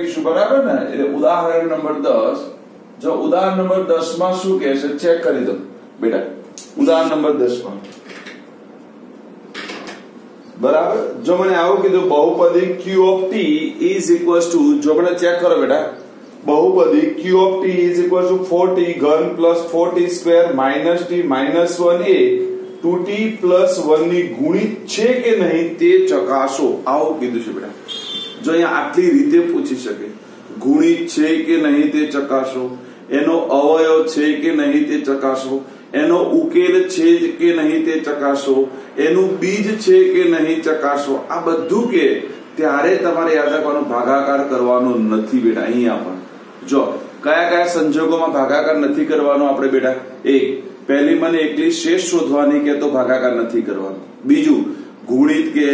કહીશું બરાબર ને? ઉદાહરણ નંબર દસ, જો ઉદાહરણ નંબર દસ શું કહે છે ચેક કરી દો. બેટા, ઉદાહરણ નંબર દસ બરાબર? જો મને આવું કીધું, બહુપદી Q of T is equal to જો મને ચેક કરો બેટા. બહુપદી Q of T is equal to four T ઘન plus four T square minus T minus one એ ટુ ટી પ્લસ વનની ગુણિત છે કે નહીં તે ચકાસો. આવું કીધું છે બેટા. જો અહીંયા આટલી રીતે પૂછી શકે ગુણિત છે કે નહીં તે ચકાસો, એનો અવયવ છે કે નહીં તે ચકાસો, એનો ઉકેલ છે કે નહીં તે ચકાસો, એનું બીજ છે કે નહીં ચકાસો, આ બધું કે ત્યારે તમારે યાદ રાખવાનું, ભાગાકાર કરવાનો નથી બેટા, અહીંયા પણ. જો, કયા કયા સંજોગોમાં ભાગાકાર નથી કરવાનો આપણે બેટા? એક, પહેલી મને એકલી શેષ શોધવાની કે તો ભાગાકાર નથી કરવાનો. બીજું, ગુણિત કે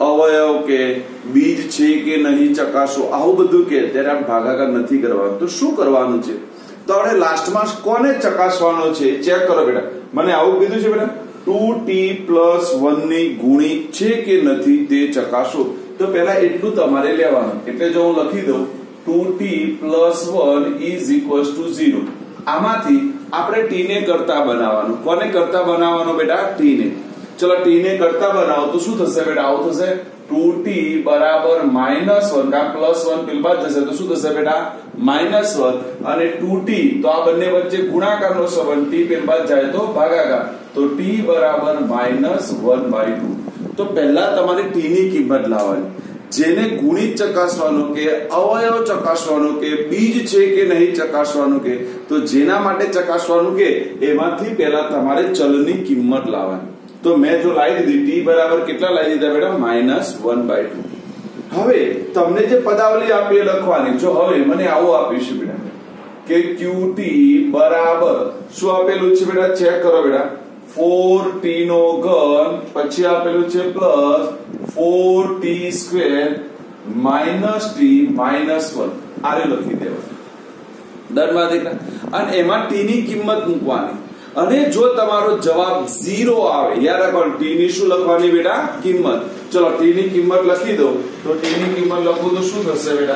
અવયવ કે બીજ છે કે નહીં, ચકાસો, આવું બધું કે ત્યારે આમ ભાગાકાર નથી કરવાનું. તો શું કરવાનું છે? તો આપણે લાસ્ટમાં કોને ચકાસવાનો છે? ચેક કરો બેટા. મને આવું કીધું છે બેટા. ટુ ટી પ્લસ વનની ગુણિત છે કે નથી તે ચકાસો. તો પહેલા એટલું તમારે લેવાનું. એટલે જો હું લખી દઉં two T plus one is equal to zero આમાંથી આપણે ટી ને કરતા બનાવવાનું. કોને કરતા બનાવવાનું બેટા? ટી ને. ચલો ટી ને કરતા બનાવો તો શું થશે બેટા? આવું થશે. ટુ ટી બરાબર માઇનસ વન કા પ્લસ વન પેલબા જશે? તો શું થશે બેટા? માઇનસ વન અને ટુ ટી તો આ બંને વચ્ચે ગુણાકારનો સંબંધ ટી પેલબા જાય તો ભાગાકાર. તો ટી બરાબર માઇનસ વન બાય ટુ તો પહેલા તમારે ટી ની કિંમત લાવવાની. જેને ગુણિત ચકાસવાનું કે અવયવ ચકાસવાનું કે બીજ છે કે નહીં ચકાસવાનું કે, તો જેના માટે ચકાસવાનું કે, એમાંથી પહેલા તમારે ચલની કિંમત લાવવાની. તો મેં જો લાવી દીધી, ટી બરાબર કેટલા લાવી દીધા બેટા? Minus one by two. હવે તમને જે પદાવલી આપી લખવાની, જો હવે મને આવું આપ્યું છે બેટા, કે ક્યુટી બરાબર શું આપેલું છે બેટા? ચેક કરો બેટા. ફોર ટી નો ઘન પછી આપેલું છે plus four T square minus T minus one. આરે લખી દેવા દરમાં દીકરા અને એમાં ટી ની કિંમત મૂકવાની. અને જો તમારો જવાબ ઝીરો આવે, યાદ રાખવાનું ટી ની શું લખવાની બેટા? કિંમત. ચલો ટી ની કિંમત લખી દો તો ટી ની કિંમત લખું તો શું થશે બેટા?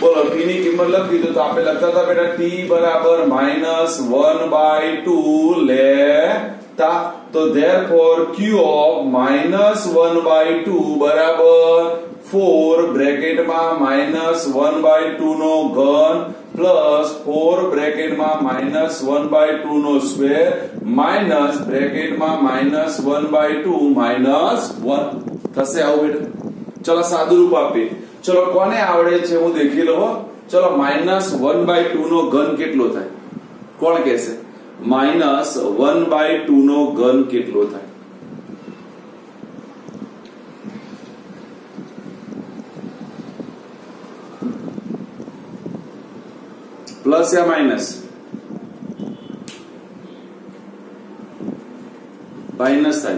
બોલો ટી ની કિંમત લખી દો તો આપણે લખતા હતા બેટા ટી બરાબર માઇનસ વન બાય ટુ લેતા. તો therefore Q of minus one by two બરાબર ફોર બ્રેકેટમાં માઇનસ વન બાય ટુ નો ઘન પ્લસ ફોર બ્રેકેટમાં માઇનસ વન બાય ટુ નો square minus બ્રેકેટમાં minus one by two minus one. થશે આવું બેટા. ચલો સાદું રૂપ આપીએ. ચલો કોને આવડે છે હું દેખી લો ચલો માઇનસ વન બાય ટુ નો ઘન કેટલો થાય? કોણ કહેશે? માઇનસ વન બાય ટુ નો ઘન કેટલો થાય? પ્લસ યા માઇનસ માઇનસ થાય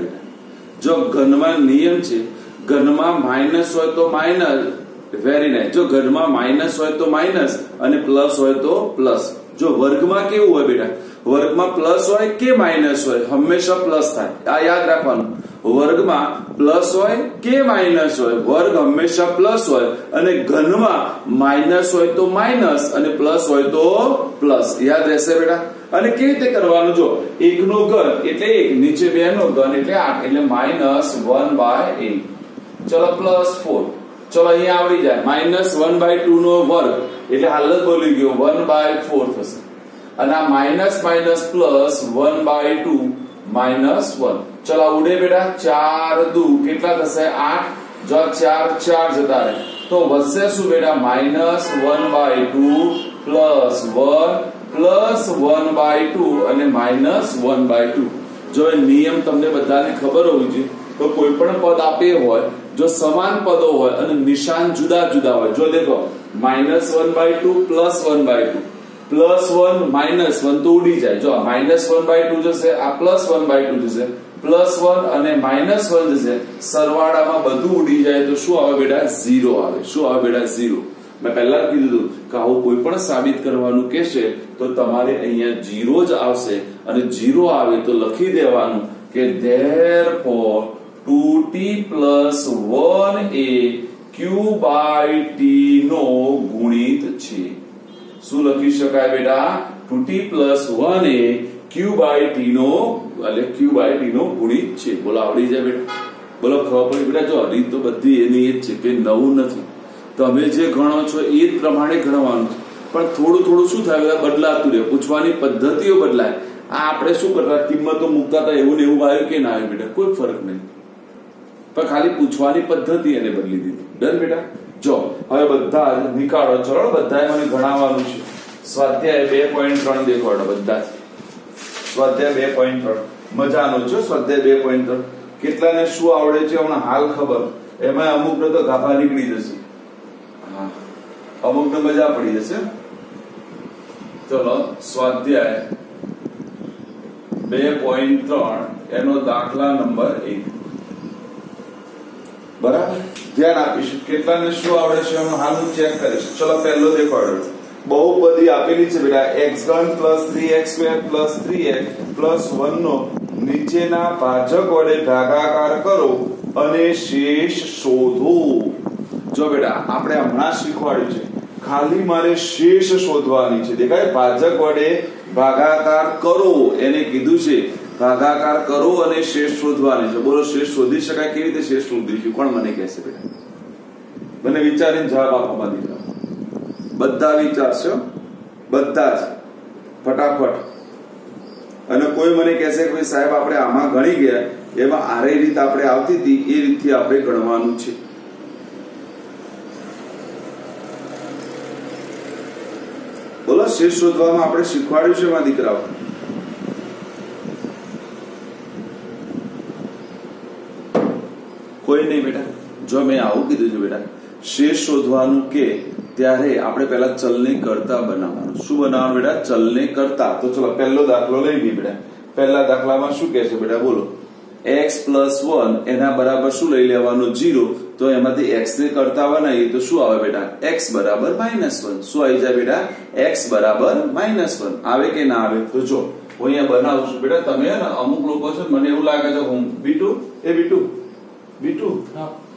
જો ઘનમાં નિયમ છે ઘનમાં માઇનસ હોય તો માઇનસ વેરી નાઇસ જો ઘરમાં માઇનસ હોય તો માઇનસ અને પ્લસ હોય તો પ્લસ જો વર્ગમાં કેવું હોય બેટા? વર્ગમાં પ્લસ હોય કે માઇનસ હોય? હંમેશા પ્લસ થાય. આ યાદ રાખવાનું. વર્ગમાં પ્લસ હોય કે માઇનસ હોય? વર્ગ હંમેશા પ્લસ હોય. અને ઘનમાં માઇનસ હોય તો માઇનસ અને પ્લસ હોય તો પ્લસ. યાદ રહેશે બેટા? અને કેવી રીતે કરવાનું? જો એક નો ઘન એટલે એક, નીચે બે નો ઘન એટલે આઠ, એટલે માઇનસ વન બાય એટ ચલો, પ્લસ ફોર. ચલો, અહીંયા આવડી જાય. માઇનસ વન બાય ટુ નો વર્ગ. એટલે હાલ જ બોલી ગયો. વન બાય ફોર થશે. અને આ minus minus plus one by two minus one. ચલો ઉડે બેટા. ચાર દુ. કેટલા થશે? આઠ. જો ચાર ચાર જતા રહે, તો વધશે શું બેટા? Minus one by two plus one plus one by two અને માઇનસ વન બાય ટુ. જો એ નિયમ તમને બધાને ખબર હોવી જોઈએ, તો કોઈ પણ પદ આપે હોય, જો સમાન પદો હોય અને નિશાન જુદા જુદા હોય, જો દેખો, minus one by two plus one by two. Plus one minus one તો ઉડી જાય. જો માઇનસ વન બાય ટુ જશે, આ પ્લસ વન બાય ટુ જશે, પ્લસ વન અને માઇનસ વન જશે, સરવાળામાં બધું ઉડી જાય તો શું આવે બેટા? ઝીરો આવે. શું આવે બેટા? ઝીરો. મેં પહેલા કીધું કે આવું કોઈ પણ સાબિત કરવાનું કહેશે તો તમારે અહીંયા જીરો જ આવશે અને જીરો આવે તો લખી દેવાનું કે therefore two T plus one A Q by T નો ગુણ્યા શકાય બેટા? ટુ ટી પ્લસ વન એ ક્યુ બાય ટી નો, એટલે ક્યુ બાય ટી નો ગુણિત છે. બોલો, આવડી જાય બેટા. બોલો, ખબર પડી. બેટા, જો રીત તો બધી એની એ જ છે કે નવું નથી. તમે જે ગણો છો એ જ પ્રમાણે ગણવાનું છે. પણ થોડું થોડું શું થાય? બદલાતું રહે. પૂછવાની પદ્ધતિઓ બદલાય. આ આપણે શું કરતા? કિંમતો મૂકતા હતા. એવું ને એવું આવ્યું કે ના આવ્યું બેટા? કોઈ ફરક નહીં. પણ ખાલી પૂછવાની પદ્ધતિ એને બદલી દીધી. ડન બેટા? જો હવે બધા નીકાળો. ચલો બધાએ મને ગણાવવાનું છે. સ્વાધ્યાય બે પોઈન્ટ ત્રણ દેખાડો બધા સ્વાધ્યાય બે પોઈન્ટ ત્રણ. મજાનો છે સ્વાધ્યાય બે પોઈન્ટ ત્રણ. કેટલાને શું આવડે છે હમણાં હાલ ખબર. એમાં અમુકને તો ગાભા નીકળી જશે. હા. અમુકને મજા પડી જશે. ચલો, સ્વાધ્યાય બે પોઈન્ટ ત્રણ. એનો દાખલા નંબર એક. બરાબર? ધ્યાન આપીશું. કેટલાને શું આવડે છે એનું હાલ ચેક કરીશ. ચલો, પહેલો દેખાડો. બહુપદી આપેલી છે બેટા. એક્સ ઘન plus three x square plus three x plus one નો નીચેના ભાજક વડે ભાગાકાર કરો અને શેષ શોધો. જો બેટા, આપણે હમણાં શીખવાડ્યું છે. ખાલી મારે શેષ શોધવાની છે. દેખાય? ભાજક વડે ભાગાકાર કરો. એને કીધું છે ભાગાકાર કરો અને શેષ શોધવાની છે બોલો શેષ શોધી શકાય કેવી રીતે શેષ શોધીશું કોણ મને કહેશે બેટા? મને વિચારીને જવાબ આપવામાં દીધા બધા વિચારશો? બધા જ. ફટાફટ. અને કોઈ મને કહેશે કે સાહેબ, આપણે આમાં ગણી ગયા, એમાં આરે રીત આપણે આવતી હતી, એ રીતથી આપણે ગણવાનું છે. બોલો શેષ શોધવામાં આપણે શીખવાડ્યું છે એમાં દીકરાઓ? કોઈ નહીં બેટા. જો મેં આવું કીધું છે બેટા શેષ શોધવાનું કે ત્યારે આપણે પહેલા ચલને કરતા બનાવવાનું. શું બનાવવાનું બેટા? ચલને કરતા. તો ચલો, પહેલો દાખલો લઈ લઈએ બેટા. પહેલા દાખલામાં શું કહે છે બેટા? બોલો. એક્સ પ્લસ વન એના બરાબર શું લઈ લેવાનું? જીરો તો એમાંથી એક્સ ને કરતા બનાવીએ તો શું આવે બેટા? એક્સ બરાબર માઇનસ વન શું આવી જાય બેટા? એક્સ બરાબર માઇનસ વન આવે કે ના આવે? તો જો, હું અહીંયા બનાવું છું. બેટા, તમે અમુક લોકો છે મને એવું લાગે છે, હું બીટુ એ બીટુ બીટુ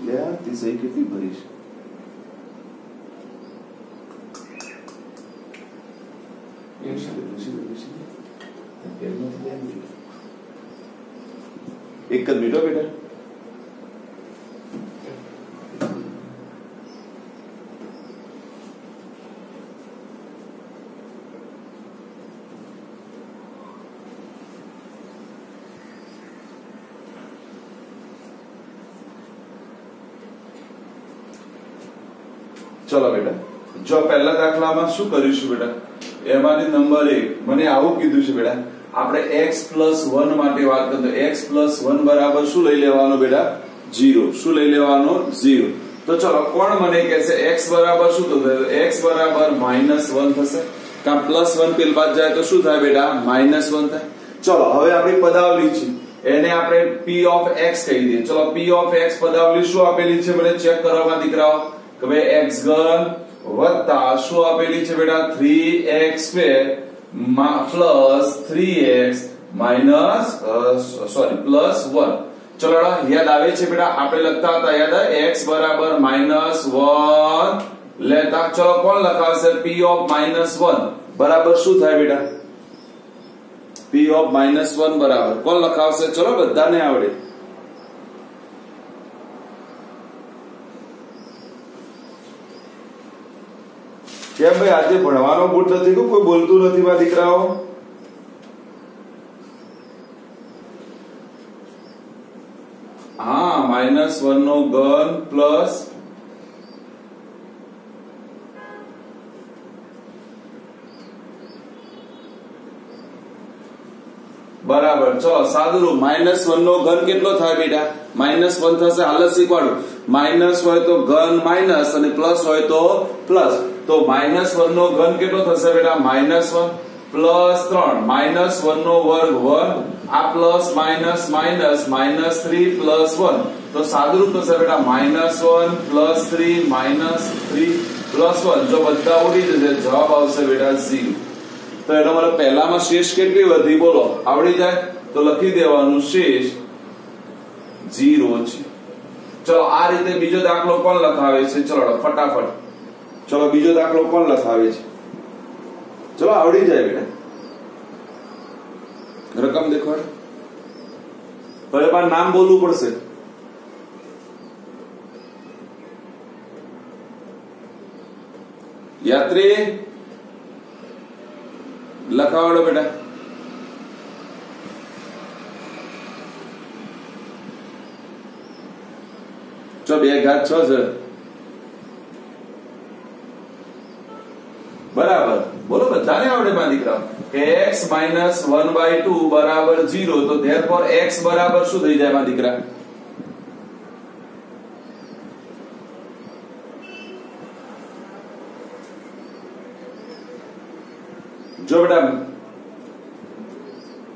લે આ તે સહી કેટલી ભરી છે એવું છે બેટા, શું બેટા, શું બેટા? પેનમાંથી લે ને બેટા. એક જ મિનિટ હો બેટા ચલો બેટા, જો પહેલા દાખલામાં શું કરીશું બેટા? એમાંથી નંબર એક, મને આવું કીધું છે બેટા, આપણે x પ્લસ વન માટે વાત કરીએ તો પ્લસ વન બરાબર શું લઈ લેવાનું બેટા? જીરો શું લઈ લેવાનું? જીરો તો ચલો, કોણ મને કહેશે x બરાબર શું થશે? x બરાબર માઇનસ વન થશે. કાં પ્લસ વન પેલ બાદ જાય તો શું થાય બેટા? માઇનસ વન થાય. ચલો, હવે આપણી પદાવલી છે. એને આપણે p ઓફ x કહી દઈએ. ચલો, p ઓફ x પદાવલી શું આપેલી છે? મને ચેક કરવામાં દીકરાઓ. કે ભાઈ ઘન વત્તા શું આપેલી છે બેટા 3x square plus three x minus sorry plus one ચલો યાદ આવે છે બેટા આપણે લખતા હતા યાદ એક્સ બરાબર માઇનસ વન લેતા ચલો કોણ લખાવશે પી ઓફ માઇનસ વન બરાબર શું થાય બેટા પી ઓફ માઇનસ વન બરાબર કોણ લખાવશે ચલો બધાને આવડે કેમ ભાઈ આજે ભણવાનો મૂડ નથી કોઈ બોલતું નથી મારા દીકરાઓ? હા માઇનસ વન નો ઘન પ્લસ બરાબર. ચલો સાદુરૂપ માઇનસ વન નો ઘન કેટલો થાય બેટા? માઇનસ વન થશે, હાલ શીખવાડું. માઇનસ હોય તો ઘન માઇનસ અને પ્લસ હોય તો પ્લસ. તો માઇનસ વન નો ઘન કેટલો થશે બેટા? માઇનસ વન પ્લસ ત્રણ. માઇનસ વન નો વર્ગ વન. આ plus minus minus minus three plus one. તો સાદુરૂપ થશે બેટા, minus one plus three, minus three plus one. જો બધા ઉડી જશે, જવાબ આવશે બેટા ઝીરો. તો એનો મને પહેલામાં શેષ કેટલી વધી, બોલો. આવડી જાય? તો લખી દેવાનું શેષ ઝીરો છે. ચલો, આ રીતે બીજો દાખલો કોણ લખાવે છે? ચલો ફટાફટ. ચલો, બીજો દાખલો કોણ લખાવે છે? ચલો, આવડી જાય બેટા. રકમ દેખાડ. હવે પણ નામ બોલવું પડશે. યાત્રી લખાવડો બેટા. ચો બે ઘાત છ છે? બરાબર. બોલો બધાને આવડે માં દીકરા બાય ટુ બરાબર ઝીરો તો ધેર ફોર એક્સ બરાબર શું થઈ જાય માં દીકરા? જો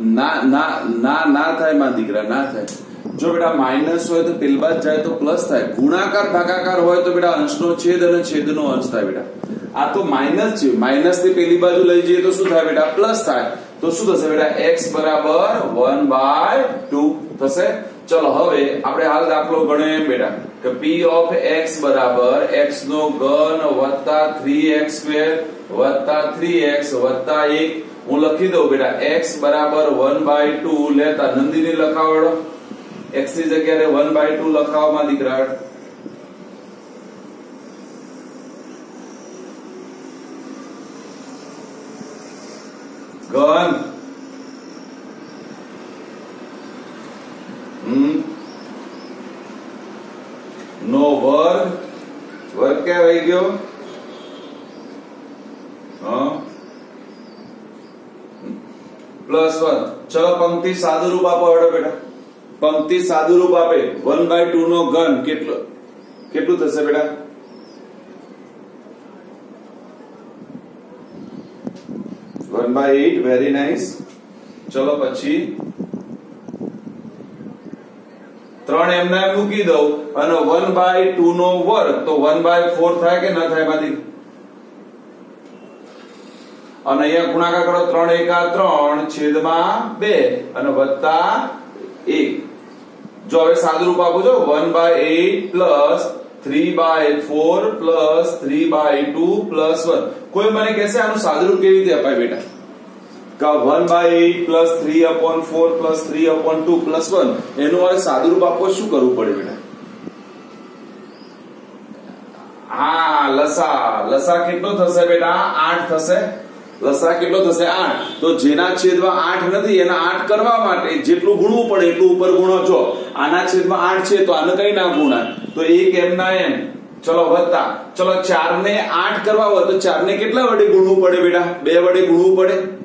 ના ના થાયમાં દીકરા, ના થાય. જો બેટા, માઇનસ હોય તો પેલબાદ જાય તો પ્લસ થાય. ગુણાકાર, ભાગાકાર હોય તો બેટા, અંશનો છેદ અને છેદનો અંશ થાય બેટા. આ તો માઇનસ છે. માઇનસથી પેલી બાજુ લઈ જઈએ તો શું થાય બેટા? પ્લસ થાય. તો શું થશે બેટા? x બરાબર 1 બાય 2 થશે. ચલો, હવે આપણે હાલ દાખલો ગણ્યો એમ બેટા કે p ઓફ x બરાબર x નો ઘન વત્તા 3x સ્ક્વેર વત્તા 3x વત્તા 1 હું લખી દઉં બેટા, x બરાબર 1 બાય 2 લેતા નંદીની લખાવડો. X ની જગ્યાએ 1 બાય 2 લખાવવામાં દીકરા ઘન હમ નો વર્ગ રહી ગયો? Plus one. છ પંક્તિ સાદુરૂપ આપો હેડો બેટા. પંક્તિ સાદુરૂપ આપે. વન બાય ટુ નો ઘન કેટલો? કેટલું થશે બેટા? One by eight very nice. ચલો પછી ત્રણ એમના એમ મૂકી દઉં અને વન બાય ટુ નો વર્ગ તો વન બાય ફોર થાય કે ના થાયમાંથી અને અહીંયા ગુણાકાર કરો, ત્રણ એકા ત્રણ છેદમાં બે અને વત્તા એક. જો હવે સાદુરૂપ આપું છો one by eight plus three by four plus three by two plus one કોઈ મને કહેશે આનું સાદુરૂપ કેવી રીતે અપાય બેટા? કે one by plus three upon four plus three upon two plus one, એનું મારે સાદુરૂપ આપવા શું કરવું પડે બેટા? હા, લસા. લસા કેટલો થશે બેટા? આઠ થશે. લસા કેટલો થશે? આઠ. તો જેના છેદમાં આઠ નથી, એના આઠ કરવા માટે જેટલું ગુણવું પડે એટલું ઉપર ગુણો છો. આના છેદમાં આઠ છે, તો આને કઈ ના ગુણાય? તો એક એમના એમ. ચલો, વધતા. ચલો ચાર ને આઠ કરવા હોય તો ચાર ને કેટલા વડે ગુણવું પડે બેટા? બે વડે ગુણવું પડે?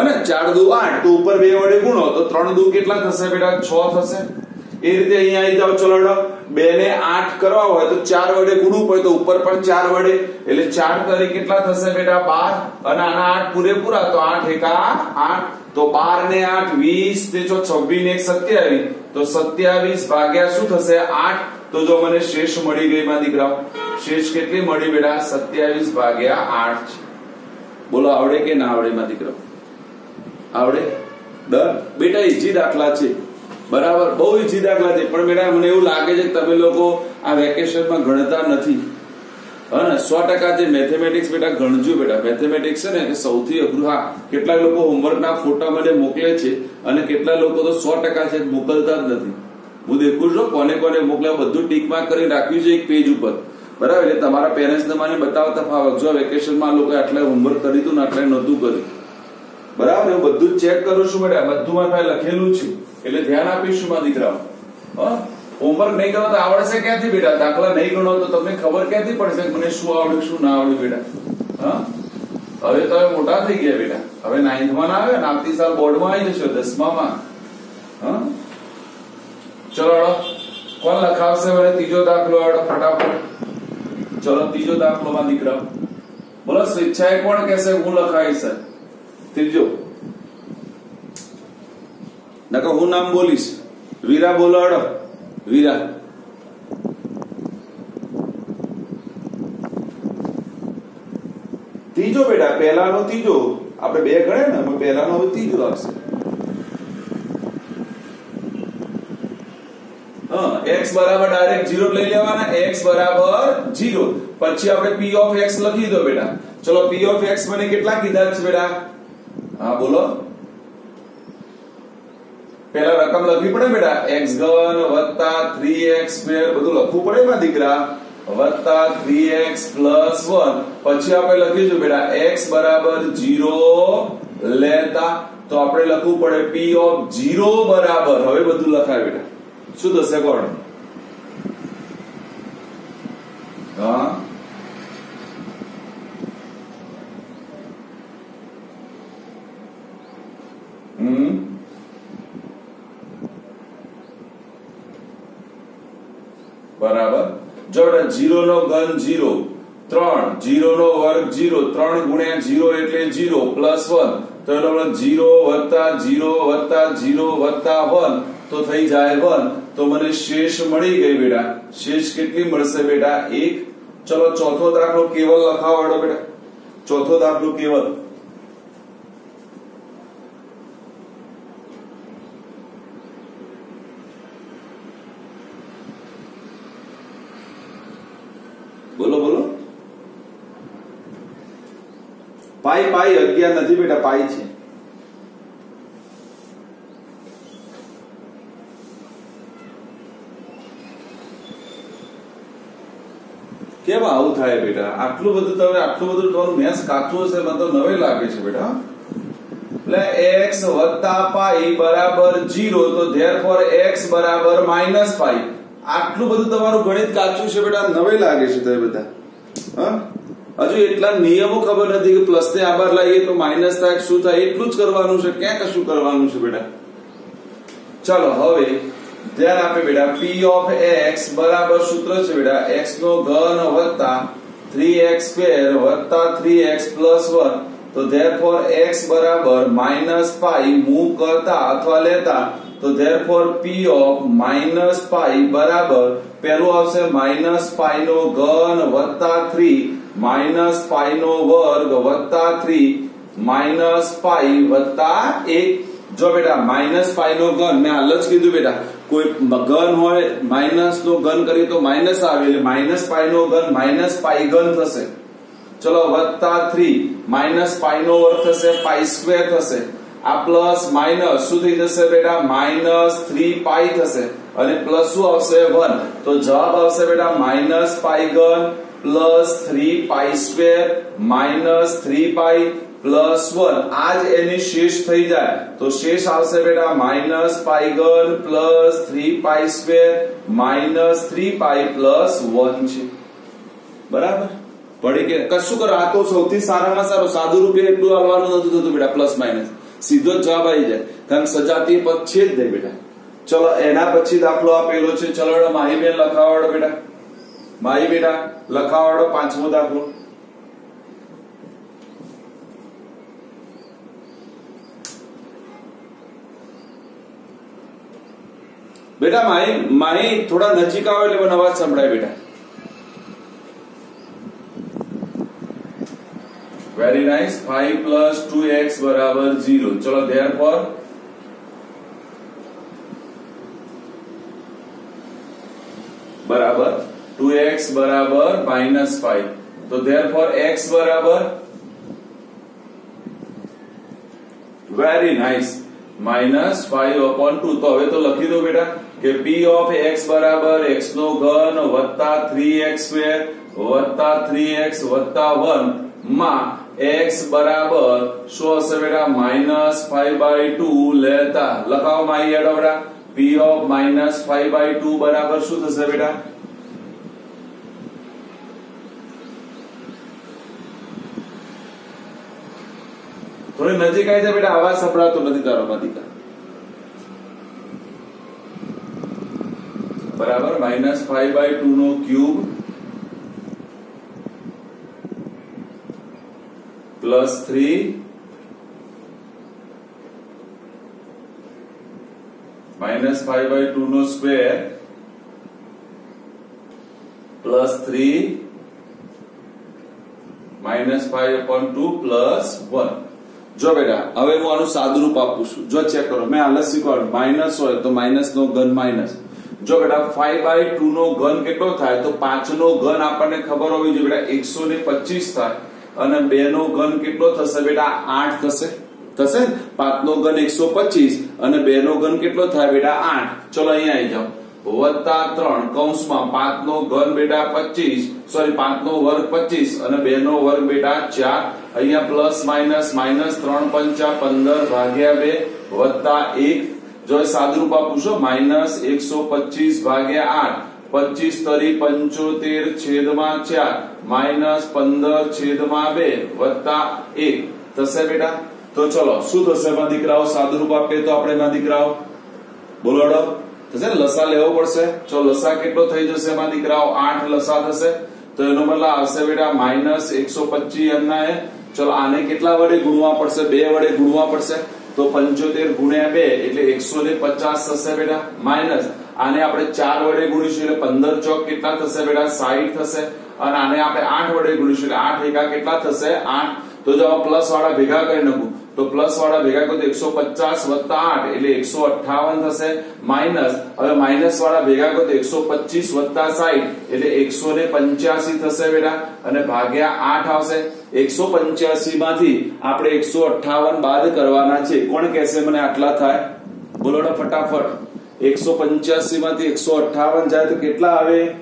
હને ચાર દુ આઠ, તો ઉપર બે વડે ગુણો, તો ત્રણ દુ કેટલા થશે બેટા? છ થશે. એ રીતે અહીંયા આવી જાવ ચલો બે ને આઠ કરવા હોય તો ચાર વડે ગુણવું પડે, તો ઉપર પણ ચાર વડે. એટલે ચાર તરી કેટલા થશે બેટા? બાર. અને આના આઠ પૂરેપૂરા, તો આઠ એકા આઠ. તો બાર ને આઠ, વીસ. તે જો છવ્વીસ ને એક સત્યાવીસ, તો સત્યાવીસ ભાગ્યા શું થશે? આઠ. તો જો મને શેષ મળી ગઈ માં દીકરાઓ. શેષ કેટલી મળી બેટા? સત્યાવીસ ભાગ્યા આઠ છે. બોલો, આવડે કે ના આવડે માં દીકરાઓ? આવડે? ડન. બેટા ઈજી દાખલા છે. બરાબર? બહુ ઈજી દાખલા છે. પણ બેટા, મને એવું લાગે છે કે તમે લોકો આ વેકેશનમાં ગણતા નથી. અને સો ટકા જે મેથેમેટિક્સ બેટા ગણજો બેટા. મેથેમેટિક્સ છે ને એ સૌથી અઘરું. હા કેટલાક લોકો હોમવર્કના ફોટા મને મોકલે છે અને કેટલા લોકો તો સો ટકા છે મોકલતા જ નથી. હું દેખું છું કોને કોને મોકલ્યા બધું ટીક માર્ક કરી રાખ્યું છે એક પેજ ઉપર. બરાબર? એટલે તમારા પેરેન્ટ્સને મને બતાવતા ફાવક જો વેકેશનમાં લોકો આટલા હોમવર્ક કર્યું હતું ને આટલા નહોતું કર્યું. બરાબર, હું બધું ચેક કરું છું બેટા બધું મારે લખેલું છે. એટલે ધ્યાન આપીશું માં દીકરાઓ. હોમવર્ક નહીં કરો તો આવડશે ક્યાંથી, બેટા? દાખલા નહીં ગણો તો તમને ખબર ક્યાંથી પડશે મને શું આવડે, શું ના આવડે, બેટા? હવે તમે મોટા થઈ ગયા, બેટા. હવે નાઇન્થમાં ના આવે આવતી સાલ બોર્ડમાં આવી જશો દસમામાં. ચલો કોણ લખાવશે હવે ત્રીજો દાખલો અડો ફટાફટ. ચલો, ત્રીજો દાખલો માં દીકરા બોલો, સ્વેચ્છાએ કોણ કહેશે? હું લખાવીશ ત્રીજો. નકર હું નામ બોલીશ? વીરા બોલો વીરા. ત્રીજો બેટા, પહેલાનો ત્રીજો. આપણે બે ગણે ને પહેલાનો હવે ત્રીજો આવશે. x બરાબર ડાયરેક્ટ 0 લઈ લેવાના, x બરાબર 0 પછી આપણે p ઓફ x લખી દો બેટા. ચલો, p ઓફ x મને કેટલા કીધા છે બેટા? હા, બોલો. પેલા રકમ લખવી પડે બેટા. એક્સ ઘન વત્તા 3x સ્ક્વેર બધું લખવું પડે એમાં દીકરા. વત્તા 3x 1 પછી આપણે લખીશું બેટા એક્સ બરાબર જીરો લેતા, તો આપણે લખવું પડે પી ઓફ જીરો બરાબર. હવે બધું લખાય બેટા. શું થશે કોણ હા હમ બરાબર જીરો 0 નો ઘન 0 3 0 નો વર્ગ 0 3 ગુણ્યા જીરો એટલે જીરો, પ્લસ વન. તો એનો મતલબ 0 0 0 1 તો થઈ જાય વન. તો મને શેષ મળી ગઈ બેટા. શેષ કેટલી મળશે બેટા? એક. ચલો ચોથો દાખલો કેવલ લખાવાડો બેટા. ચોથો દાખલો કેવલ બોલો બોલો પાઈ અગિયાર નથી બેટા પાઈ છે. કેમ આવું થાય બેટા? આટલું બધું તમે, આટલું બધું તમારું મેસ કાચું હશે, મને નવે લાગે છે બેટા. એટલે x વત્તા પાઈ બરાબર 0 તો ધેરફોર x બરાબર માઇનસ પાઈ. આટલું બધું તમારું ગણિત કાચું છે બેટા નવે લાગે છે તમે બધા. હા? હજુ એટલા નિયમો ખબર નથી કે પ્લસ ને આભાર લાવીએ તો માઇનસ થાય શું થાય, એટલું જ કરવાનું છે. ક્યાં કશું કરવાનું છે બેટા? ચાલો, હવે ધ્યાન આપે બેટા. P ઓફ x બરાબર સૂત્ર છે બેટા. X નો ઘન વત્તા 3x સ્ક્વેર વત્તા 3x પ્લસ 1 તો ધેરફોર x બરાબર માઇનસ પાઈ મૂવ કરતા અથવા લેતા, તો therefore p of minus pi બરાબર, પહેલું આવશે માઇનસ પાઈ નો ઘન વત્તા 3 માઇનસ પાઈ નો વર્ગ વત્તા થ્રી, માઇનસ પાઈ વત્તા એક. જો બેટા માઇનસ પાઈ નો ઘન, મેં હાલ જ કીધું બેટા, કોઈ ઘન હોય માઇનસ નો ઘન કરીએ તો માઇનસ આવે, એટલે માઇનસ પાઈ નો ઘન, માઇનસ પાઈ ઘન થશે. ચલો વત્તા થ્રી, માઇનસ પાઈ નો વર્ગ થશે પાઈ સ્ક્વેર થશે. આ પ્લસ માઇનસ શું થઈ જશે બેટા? માઇનસ થ્રી પાઈ થશે. અને પ્લસ શું આવશે? વન. તો જવાબ આવશે બેટા માઇનસ પાઈ ઘન plus three pi square minus three pi plus one આજ એની શેષ થઈ જાય તો શેષ આવશે બેટા માઇનસ પાઈ ઘન plus three pi square minus three pi plus one છે બરાબર પડી કે કશું કરો આ તો સૌથી સારામાં સારું સાદું રૂપિયા એટલું આવવાનું નથી થતું બેટા પ્લસ માઇનસ સીધો જ જવાબ આવી જાય કારણ સજાતી પદ છે જ નહીં બેટા ચલો એના પછી દાખલો આપેલો છે ચલો માહી બેન લખાવડો બેટા માહી બેટા લખાવાડો પાંચમો દાખલો. બેટા માહી માહી થોડા નજીક આવો એટલે મને અવાજ સંભળાય બેટા. Very nice five plus two x બરાબર ઝીરો ચલો ધેર ફોર બરાબર. 2x બરાબર માઇનસ 5 તો ધેરફોર x બરાબર વેરી નાઇસ માઇનસ 5 અપોન 2 તો હવે તો લખી દો બેટા કે p ઓફ x બરાબર x નો ઘન વત્તા 3x સ્ક્વેર વત્તા 3x વત્તા 1 માં x બરાબર શું હશે બેટા માઇનસ ફાઈવ બાય ટુ લેતા લખાવો માઈ હેડો બેટા p of minus five by two બરાબર શું થશે બેટા થોડી નજીક આવી જાય બેટા, અવાજ સંભળાતો નથી તારો માધિકા. બરાબર minus five by two no cube plus three minus five by two no square plus three minus five upon two plus one જો બેટા, હવે હું આનું સાદુરૂપ આપું છું. જો ચેક કરો, મેં આલસ શીખવાડ્યું માઇનસ હોય તો માઇનસ નો ઘન માઇનસ જો બેટા ફાઈવ બાય ટુ નો ઘન કેટલો થાય તો પાંચ નો ઘન આપણને ખબર હોવી જોઈએ. બેટા, એકસો ને પચીસ થાય અને બે નો ઘન કેટલો થશે? બેટા, આઠ થશે. થશે પાંચ નો ઘન એકસો પચીસ અને બે નો ઘન કેટલો થાય? બેટા, આઠ. ચલો અહીંયા આવી જાઓ. વત્તા ત્રણ કૌંસમાં પાંચ નો ઘન બેટા પચીસ સોરી પાંચ નો વર્ગ પચીસ અને બે નો વર્ગ બેટા ચાર. અહીંયા પ્લસ માઇનસ માઇનસ ત્રણ પંચા પંદર ભાગ્યા બે વત્તા એક. જો સાદુરૂપ પૂછો માઇનસ એકસો પચીસ ભાગ્યા આઠ. પચીસ તરી પંચોતેર છેદમાં ચાર. માઇનસ પંદર છેદમાં બે વત્તા એક. થશે બેટા? તો ચલો, શું થશે દીકરાઓ? સાદુરૂપ આપીએ તો આપણે દીકરાઓ? બોલો અડો થશે લસા લેવો પડશે. જો લસા કેટલો થઈ જશે એમાં દીકરાઓ? આઠ લસા થશે. તો એનો મતલબ આવશે બેટા માઇનસ એકસો પચીસ એમના એ. ચલો, આને કેટલા વડે ગુણવા પડશે? બે વડે ગુણવા પડશે? તો પંચોતેર ગુણ્યા બે એટલે એકસો ને પચાસ થશે બેટા. માઇનસ આને આપણે ચાર વડે ગુણીશું એટલે પંદર ચોક કેટલા થશે બેટા? સાઈઠ થશે. અને આને આપણે આઠ વડે ગુણીશું એટલે આઠ એકા કેટલા થશે? આઠ. તો જો પ્લસ વાળા ભેગા કરી નાખું. તો પ્લસ વાળા ભેગા કરો તો એકસો પચાસ વત્તા આઠ, એટલે એકસો અઠાવન થશે માઇનસ હવે માઇનસ વાળા ભેગા કરો તો એકસો પચીસ વત્તા સાઈઠ, એટલે એકસો ને પંચ્યાસી થશે બેટા. અને ભાગ્યા આઠ આવશે. એકસો પંચ્યાસી માંથી આપણે એકસો અઠાવન બાદ કરવાના છે. કોણ કહેશે મને આટલા થાય? બોલો ને ફટાફટ. એકસો પંચ્યાસી માંથી એકસો અઠાવન જાય તો કેટલા આવે?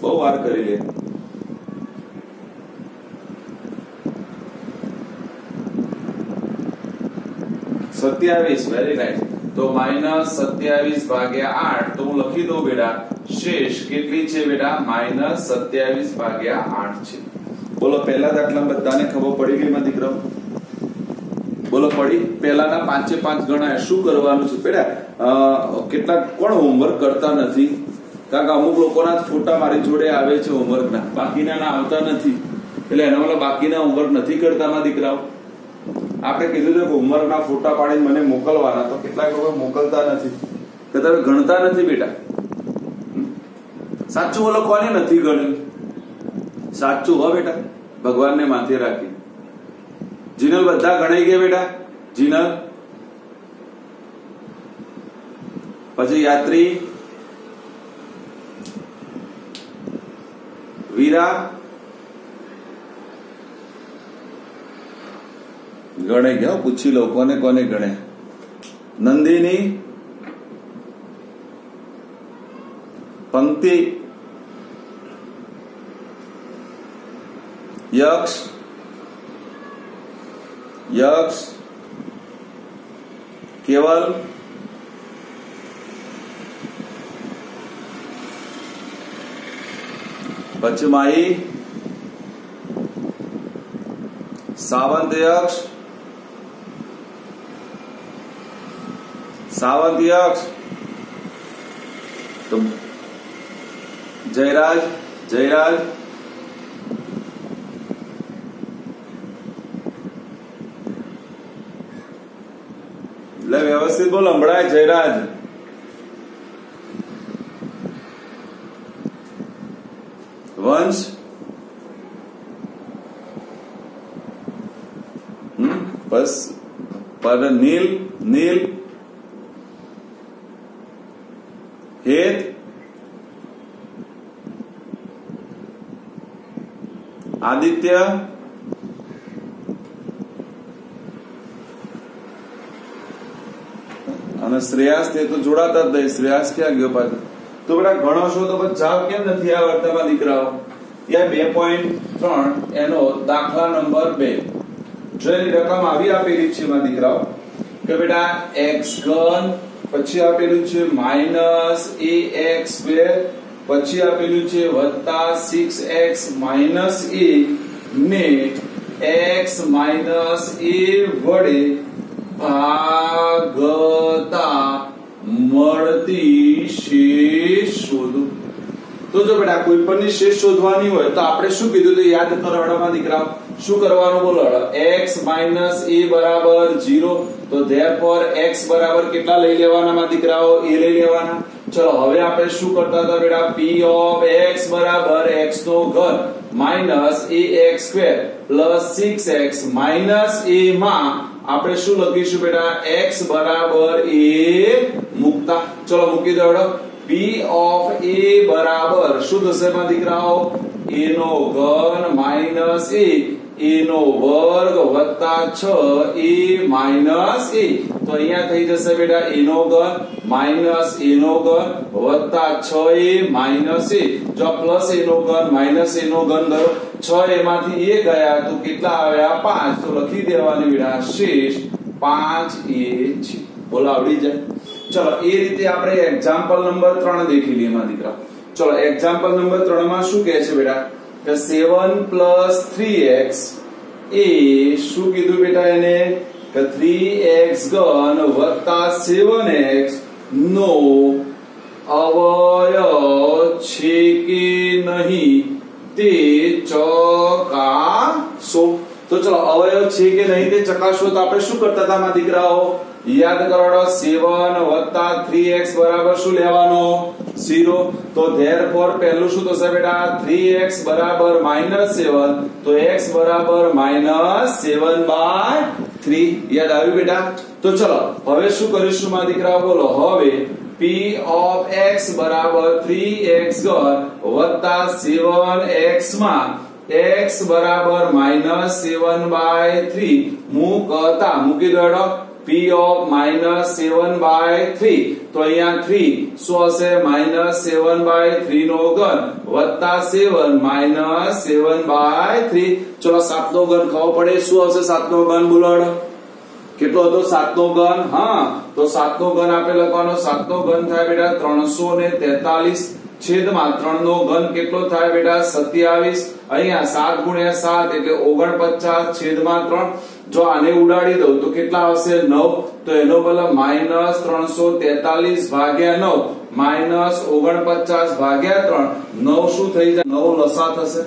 બહુ વાર કરી લે. સત્યાવીસ વેરી નાઇસ તો માઇનસ સત્યાવીસ ભાગ્યા આઠ, તો હું લખી દઉં બેટા, શેષ કેટલી છે બેટા? માઇનસ સત્યાવીસ ભાગ્યા આઠ છે. બોલો, પહેલા દાખલા બધાને ખબર પડી ગઈ માં દીકરો? બોલો, પડી? પહેલાના પાંચે પાંચ ગણા શું કરવાનું છે? બેટા કેટલાક કોણ હોમવર્ક કરતા નથી? કારણ કે અમુક લોકોના ફોટા મારી જોડે આવે છે હોમવર્કના બાકીના આવતા નથી. એટલે એના મતલબ બાકીના હોમવર્ક નથી કરતા દીકરાઓ. આપણે કીધું કે હોમવર્કના ફોટા પાડીને મને મોકલવાના. તો કેટલાક લોકો મોકલતા નથી. કે તમે ગણતા નથી બેટા. સાચું બોલો, કોને નથી ગણ્યું? સાચું હો બેટા. ભગવાનને માથે રાખી. જીનલ બધા ગણાઈ ગયા બેટા? જીનલ? પછી યાત્રી? વીરા? ગણે ગયા પૂછી લો કોને કોને ગણે નંદિની પંક્તિ યક્ષ યક્ષ કેવલ પચમાઈ સાવંત યક્ષ સાવંત યક્ષ તો જયરાજ જયરાજ એટલે વ્યવસ્થિત બોલ સંભળાય જયરાજ વંશ હમ બસ પર નીલ નીલ આદિત્ય અને શ્રેયાસ, તે તો જોડાતા જ નહીં. શ્રેયાસ ક્યાં ગયો પાછો? તો બેટા ગણો છો તો જાવ કેમ નથી આ વાર્તામાં દીકરાઓ? ત્યાં બે પોઈન્ટ ત્રણ, એનો દાખલા નંબર બે. જોઈ રકમ આવી આપેલી છે એમાં દીકરાઓ. કે બેટા એક્સ ઘન, પછી આપેલું છે માઇનસ એ એક્સ સ્ક્વેર પછી આપેલું છે વત્તા સિક્સ એક્સ માઇનસ એ ને એક્સ માઇનસ એ વડે ભાગતા મળતી શેષ શોધો. તો જો બેટા, કોઈ પણની શેષ શોધવાની હોય, તો આપણે શું કીધું તો યાદ કરો હળમાં દીકરા શું કરવાનું બોલો? x માઇનસ એ બરાબર 0 તો ધેરફોર x બરાબર કેટલા લઈ લેવાના દીકરાઓ? એ લઈ લેવાના. ચલો, હવે આપણે શું કરતા હતા બેટા? P ઓફ x બરાબર x નો ઘન minus ax square plus 6x minus a માં આપણે શું લખીશું બેટા? X બરાબર a મૂકતા. ચલો, મૂકી દો p ઓફ a બરાબર શું થશે માં દીકરાઓ? A નો ઘન માઇનસ a a નો વર્ગ વત્તા 6 a માઇનસ a તો અહીંયા થઈ જશે બેટા a નો ઘન માઇનસ a નો ઘન વત્તા 6a માઇનસ a જો પ્લસ a નો ઘન માઇનસ a નો ઘન ધરો 6 એમાંથી a ગયા તો કેટલા આવ્યા? 5 તો લખી દેવાની બેટા શેષ 5a છે. બોલો, આવડી જાય? ચલો, એ રીતે આપણે એક્ઝામ્પલ નંબર 3 દેખી લઈએ એમાં દીકરા. ચલો એક્ઝામ્પલ નંબર 3 માં શું કહે છે બેટા? કે 7 3x એ શું કીધું બેટા એને? કે 3x ઘન વત્તા 7x નો અવયવ છે કે નહીં તે ચકાસો. તો ચલો, અવયવ છે કે નહીં તે ચકાસો તો આપણે શું કરતા હતા દીકરાઓ? યાદ કરોડો 7 વત્તા 3x બરાબર શું લેવાનો? 0 તો ધેરફોર પહેલું શું થશે બેટા? 3x બરાબર -7 તો x બરાબર -7 બાય 3 યાદ આવ્યું બેટા? તો ચલો, હવે શું કરીશું મારા દીકરા બોલો, હવે p ઓફ x બરાબર 3x ઘન વત્તા 7x માં x બરાબર -7 બાય 3 મૂકતા, મૂકી દો p ઓફ -7 બાય 3 તો અહીંયા 3 શું હશે -7 બાય 3 નો ઘન વત્તા 7 -7 બાય 3 ચલો 7 નો ઘન ખબર પડે શું હશે 7 નો ઘન બોલો કેટલો હતો 7 નો ઘન હા તો 7 નો ઘન આપણે લખવાનો 7 નો ઘન થાય બેટા 343 છેદમાં 3 નો ઘન કેટલો થાય બેટા 27 અહીંયા 7 ગુણ્યા 7 એટલે 49 છેદમાં 3 જો આને ઉડાડી દઉં તો કેટલા આવશે? 9 તો એનો મતલબ માઇનસ 343 ભાગ્યા 9 માઇનસ 49 ભાગ્યા 3 9 શું થઈ જાય? 9 લસા થશે.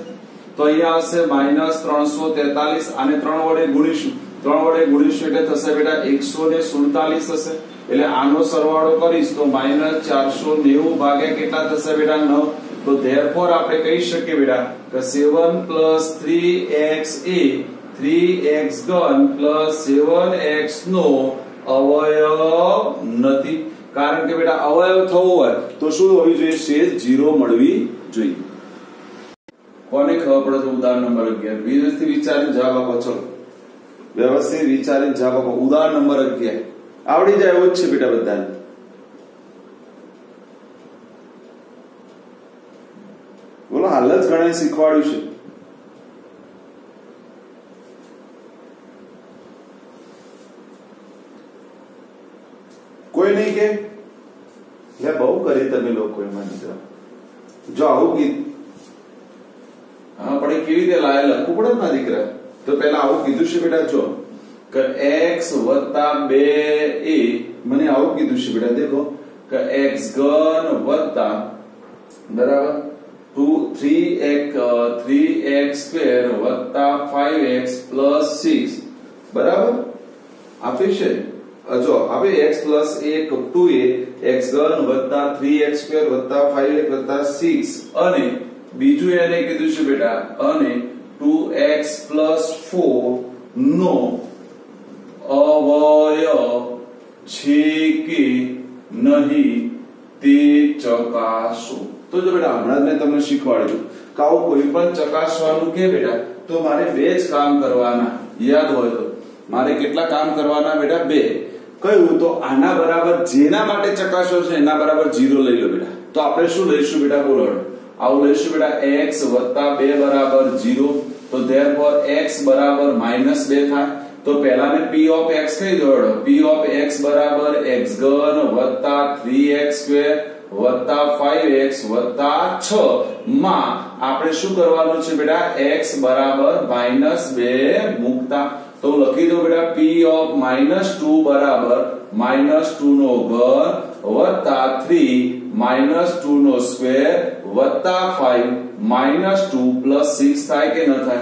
તો અહીંયા આવશે માઇનસ 343 આને 3 વડે ગુણીશું. 3 વડે ગુણીશું એટલે થશે બેટા 147 થશે. એટલે આનો સરવાળો કરીશ તો માઇનસ 490 ભાગ્યા કેટલા થશે બેટા? 9 તો ધેરફોર આપણે કહી શકીએ બેટા કે 7 3x એ 3x ઘન 7x નો અવયવ નથી કારણ કે બેટા અવયવ થવો હોય તો શું હોવી જોઈએ શેષ 0 મળવી જોઈએ કોને ખબર પડે છે ઉદાહરણ નંબર 11 વ્યવસ્થિત વિચારીને જવાબ આપો ચલો વ્યવસ્થિત વિચારીને જવાબ આપો ઉદાહરણ નંબર 11 આવડી જાય એવું જ છે બેટા બધાને બોલો હાલ જ ઘણા શીખવાડ્યું છે કોઈ નહીં કે? લે, બહુ કરી તમે લોકો એમાં દીકરા જો આવું ગીત હા, પણ એ કેવી રીતે લાય? લખવું પડે ને દીકરા? તો પેલા આવું કીધું છે બેટા, જો. કે x વત્તા બે એ, મને આવું કીધું છે બેટા, દેખો. કે x ઘન વત્તા, બરાબર? ટુ, થ્રી એક થ્રી એક્સ સ્ક્વેર વત્તા ફાઈવ એક્સ પ્લસ સિક્સ, બરાબર? આપ્યું છે. જો, હવે x પ્લસ એક ટુ એ એક્સ ઘન વત્તા એક્સ સ્ક્વેર વત્તા ફાઈવ એક્સ વત્તા સિક્સ અને બીજું એને કીધું છે બેટા, અને ટુ એક્સ પ્લસ ફોર નો અવયવ છે કે નહીં તે ચકાસો. તો જો બેટા, હમણાં જ મેં તમને શીખવાડ્યું કે આવું કોઈ પણ ચકાસવાનું કે બેટા, તો મારે બે જ કામ કરવાના. યાદ હોય તો. મારે કેટલા કામ કરવાના બેટા? બે. કયું? તો આના બરાબર જેના માટે ચકાસો છે, એના બરાબર જીરો લઈ લો બેટા. તો આપણે શું લઈશું બેટા બોલો આવું લઈશું બેટા એક્સ વત્તા બે બરાબર જીરો. તો therefore એક્સ બરાબર માઇનસ બે થાય. તો પહેલા મેં પી ઓફ એક્સ કહી દો પી ઓફ એક્સ બરાબર એક્સ ઘન વત્તા 3x સ્ક્વેર વત્તા 5x વત્તા છ. માં આપણે શું કરવાનું છે બેટા? એક્સ બરાબર માઇનસ બે મૂકતા. તો લખી દો બેટા, p ઓફ માઇનસ ટુ બરાબર માઇનસ ટુ નો ઘન વત્તા થ્રી માઇનસ ટુ નો સ્ક્વેર વત્તા five minus two plus six થાય કે ન થાય?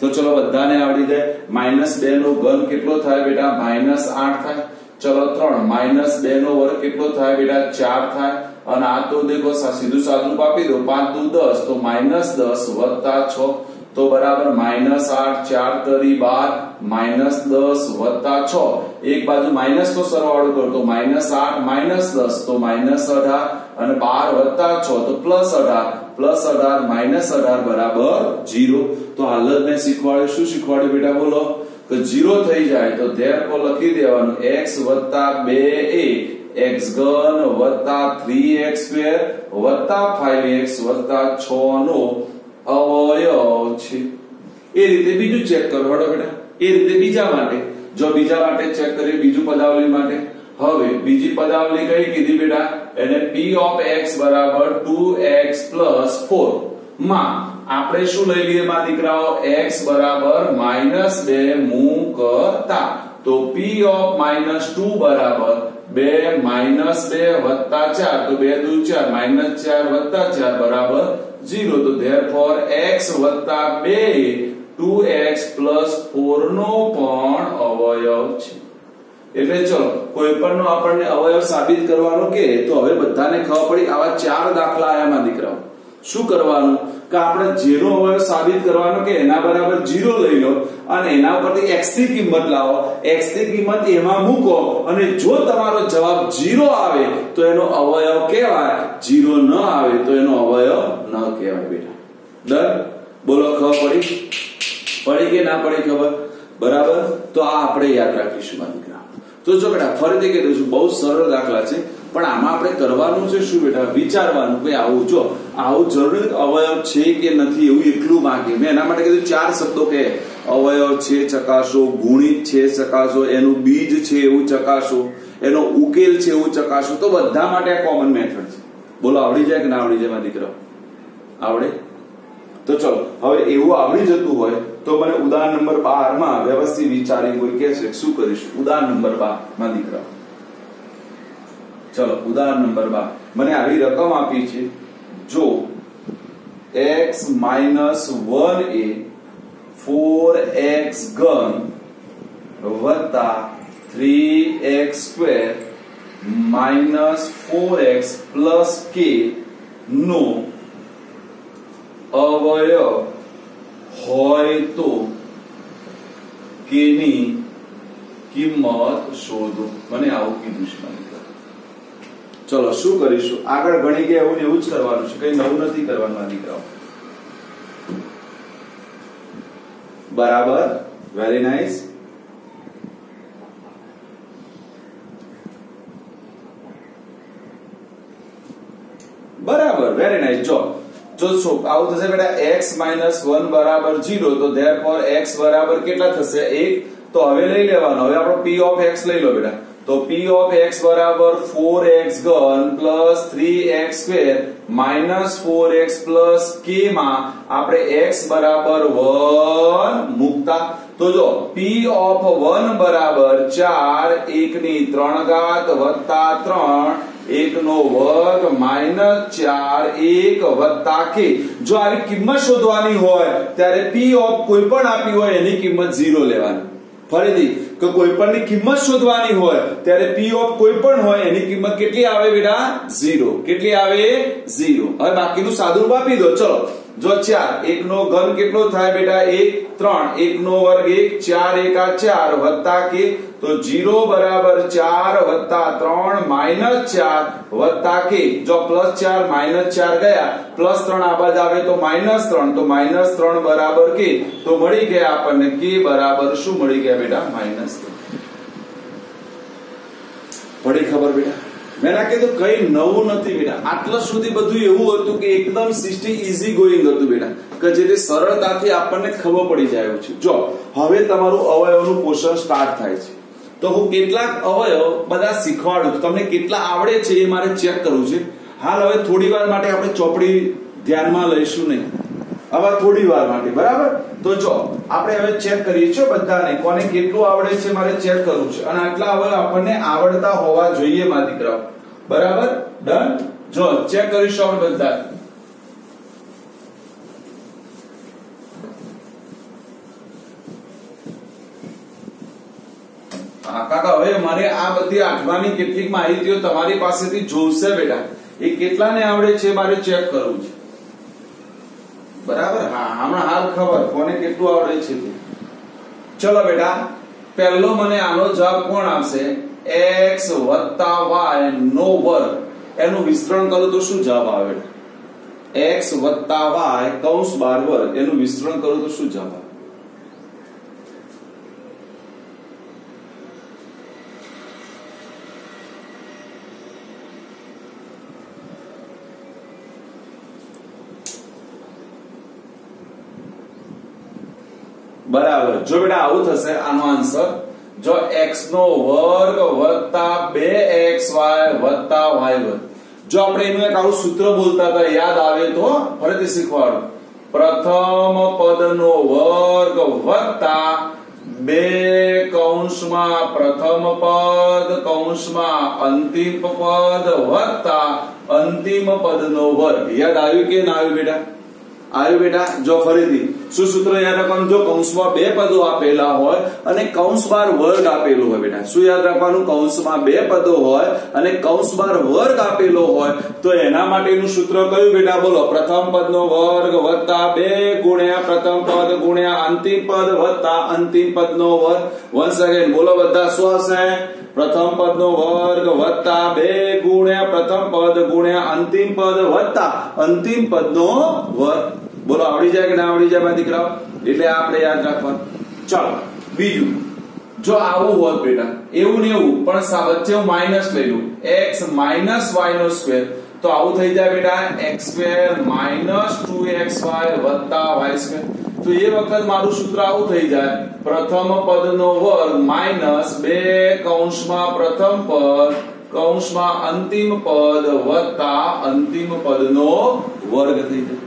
તો ચલો બધાને આવડી જાય. માઇનસ બે નો ઘન કેટલો થાય બેટા? માઇનસ આઠ થાય. ચલો ત્રણ માઇનસ બે નો વર્ગ કેટલો થાય બેટા? ચાર થાય. અને આ તો દેખો સીધું સાદું આપી દો પાંચ દુ દસ, તો માઇનસ દસ વત્તા છ. તો બરાબર માઇનસ આઠ, ચાર તરી બાર, માઇનસ દસ વત્તા છ. એક બાજુ માઇનસ તો સરવાળો કરતો માઇનસ આઠ, માઇનસ દસ, તો માઇનસ અઢાર. અને બાર વત્તા છ, તો પ્લસ અઢાર. પ્લસ અઢાર, માઇનસ અઢાર બરાબર જીરો. તો હાલ જ મેં શીખવાડ્યું. શું શીખવાડ્યું બેટા? બોલો. તો જીરો થઈ જાય તો ધેરફોર લખી દેવાનું એક્સ વત્તા બે એ. એક્સ ઘન વત્તા થ્રી એક્સ સ્ક્વેર વત્તા ફાઈવ એક્સ વત્તા છ નો. અવયવ છે એ રીતે બીજું ચેક કરો હડો બેટા. એ રીતે બીજા માટે. જો બીજા માટે ચેક કરીએ, બીજું પદાવલી માટે. હવે બીજી પદાવલી કઈ કીધી બેટા? એને p ઓફ x બરાબર 2x 4 માં આપણે શું લઈ લઈએ માં દીકરાઓ? X બરાબર -2 મૂકતા તો p ઓફ -2 બરાબર 2 2 વત્તા ચાર, તો બે દુ 4 4 વત્તા ચાર બરાબર ઝીરો. તો ધેર ફોર એક્સ વત્તા 2 2x 4 નો પણ અવયવ છે. એટલે ચલો, કોઈ પણ નો આપણને અવયવ સાબિત કરવાનો કે તો હવે બધાને ખબર પડી આવા ચાર દાખલા આયામાં દીકરાઓ. શું કરવાનું? કે આપણે જેનો અવયવ સાબિત કરવાનો કે એના બરાબર જીરો લઈ લો અને એના ઉપરથી x ની કિંમત લાવો. x ની કિંમત એમાં મૂકો અને જો તમારો જવાબ જીરો આવે, તો એનો અવયવ કહેવાય. જીરો ન આવે, તો એનો અવયવ ન કહેવાય બેટા. ડન? બોલો, ખબર પડી? પડી કે ના પડી ખબર? બરાબર? તો આ આપણે યાદ રાખીશું માં તો જો બેટા, ફરીથી કહી દઉં છું, બહુ સરળ દાખલા છે. પણ આમાં આપણે કરવાનું છે શું બેટા? વિચારવાનું કે આવું, જો, આવું જરૂર અવયવ છે કે નથી એવું એટલું બાકી મેં એના માટે કીધું ચાર શબ્દો કે અવયવ છે, ચકાસો, ગુણિત છે, ચકાસો, એનું બીજ છે, એવું ચકાસો, એનો ઉકેલ છે, એવું ચકાસો. તો બધા માટે આ કોમન મેથડ છે. બોલો, આવડી જાય કે ના આવડી જાય મારા દીકરા આવડે? તો ચલો, હવે એવું આવડી જતું હોય તો મને ઉદાહરણ નંબર બારમાં વ્યવસ્થિત વિચારી કોઈ કે છે શું કરીશ? ઉદાહરણ નંબર બારમાં દીકરા ચલો, ઉદાહરણ નંબર બાર. મને આવી રકમ આપી છે. જો x માઇનસ વન એ ફોર એક્સ ઘન વત્તા three x square minus four x plus કે નો અવયવ હોય તો કેની કિંમત શોધો. મને આવું કીધું છે ચલો, શું કરીશું? આગળ ભણી ગયા એવું એવું જ કરવાનું છે. કઈ નવું નથી કરવાનું આ દીકરાઓ. બરાબર? વેરી નાઇસ બરાબર વેરી નાઇસ જો જો આવું થશે બેટા, x 1 બરાબર જીરો તો ધેર ફોર એક્સ બરાબર કેટલા થશે? એક. તો હવે લઈ લેવાનો. હવે આપણો p ઓફ x લઈ લો બેટા. તો p ઓફ x બરાબર 4x ઘન 3x સ્ક્વેર 4x k માં આપણે x બરાબર 1 મૂકતા. તો જો p ઓફ 1 બરાબર 4 1 ની 3 ઘાત વત્તા 3 એક નો વર્ગ માઇનસ ચાર, એક વત્તા કે જો આવી કિંમત શોધવાની હોય, ત્યારે p ઓફ કોઈ પણ આપી હોય, એની કિંમત ઝીરો લેવાની. ફરીથી, કે કોઈ પણ ની કિંમત શોધવાની હોય, ત્યારે p ઓફ કોઈ પણ હોય, એની કિંમત કેટલી આવે બેટા? ઝીરો કેટલી આવે? ઝીરો હવે બાકીનું સાદું આપી દો. ચલો. જો ચાર એક ઘન કેટલો થાય બેટા? એક, ત્રણ. એક વર્ગ એક, ચાર એકા ચાર વત્તા કે? તો જીરો બરાબર ચાર વત્તા ત્રણ માઇનસ ચાર વત્તા કે? જો પ્લસ ચાર, માઇનસ ચાર ગયા, પ્લસ ત્રણ આ બાદ આવે તો માઇનસ ત્રણ. તો માઇનસ ત્રણ બરાબર કે? તો મળી ગયા આપણને કે બરાબર શું મળી ગયા બેટા? માઇનસ પડી ખબર બેટા? મેં કીધું કઈ નવું નથી બેટા. આટલા સુધી બધું એવું હતું કે એકદમ સિસ્ટી ઈઝી ગોઈંગ હતું બેટા. કે જેથી સરળતાથી આપણને ખબર પડી જાય છે. જો, હવે તમારું અવયવનું પોષણ સ્ટાર્ટ થાય છે. તો હું કેટલાક અવયવ બધા શીખવાડું છું. તમને કેટલા આવડે છે એ મારે ચેક કરવું છે. હાલ હવે થોડી વાર માટે આપણે ચોપડી ધ્યાનમાં લઈશું નહીં. હવે થોડી વાર માટે, બરાબર? તો જો, આપણે હવે ચેક કરીએ છીએ બધાને, કોને કેટલું આવડે છે મારે ચેક કરવું છે. અને આટલા હવે આપણને આવડતા હોવા જોઈએ, મારા દીકરાઓ. બરાબર? ડન જો ચેક કરીશું આપણે બધા. કાકા, હવે મારે આ બધી આઠમાની કેટલીક માહિતીઓ તમારી પાસેથી જોશે બેટા. એ કેટલાને આવડે છે મારે ચેક કરવું છે? બરાબર? હા, હમણાં હાલ ખબર કોને કેટલું આવડે છે ચલો બેટા, પહેલો મને આનો જવાબ કોણ આપશે? X y નો વર્ગ. એનું વિસ્તરણ કરું તો શું જવાબ આવે? X y કૌંસ બાર વર્ગ. એનું વિસ્તરણ કરું તો શું જવાબ આવે બરાબર જો બેટા આવું થશે, આનો આન્સર જો x નો વર્ગ વત્તા 2xy વત્તા y વર્ગ. જો આપણે એનું એક આવું સૂત્ર બોલતા હતા, યાદ આવે તો ફરીથી શીખવાડો. પ્રથમ પદનો વર્ગ વત્તા બે કૌંસમાં પ્રથમ પદ કૌંસમાં અંતિમ પદ વત્તા અંતિમ પદનો વર્ગ. યાદ આવ્યું કે ના આવ્યું બેટા? આવ્યું બેટા? જો ફરીથી. શું સૂત્ર યાદ રાખવાનું જો કૌંસમાં બે પદો આપેલા હોય અને કૌંસ બાર વર્ગ આપેલો હોય બેટા. શું યાદ રાખવાનું? કૌંસમાં બે પદો હોય અને કૌંસ બાર વર્ગ આપેલો હોય, તો એના માટેનું સૂત્ર કયું બેટા? બોલો, પ્રથમ પદનો વર્ગ વત્તા બે ગુણ્યા પ્રથમ પદ ગુણ્યા અંતિમ પદ વત્તા અંતિમ પદનો વર્ગ. વન્સ અગેન બોલો બધા, શું હશે પ્રથમ પદનો વર્ગ વત્તા બે ગુણ્યા પ્રથમ પદ ગુણ્યા અંતિમ પદ વત્તા અંતિમ પદનો વર્ગ. બોલો, આવડી જાય કે ના આવડી જાય મારા દીકરાઓ? એટલે આપણે યાદ રાખવાનું. ચાલો, બીજું. જો આવું હોત બેટા, એવું ને એવું, પણ વચ્ચે હું માઇનસ લઈ લઉં. X માઇનસ y નો સ્ક્વેર તો આવું થઈ જાય બેટા, x square minus two x y વત્તા વાય સ્ક્વેર તો એ વખત મારું સૂત્ર આવું થઈ જાય. પ્રથમ પદનો વર્ગ માઇનસ બે કૌંસમાં પ્રથમ પદ, કૌંસમાં અંતિમ પદ વત્તા અંતિમ પદનો વર્ગ થઈ જાય.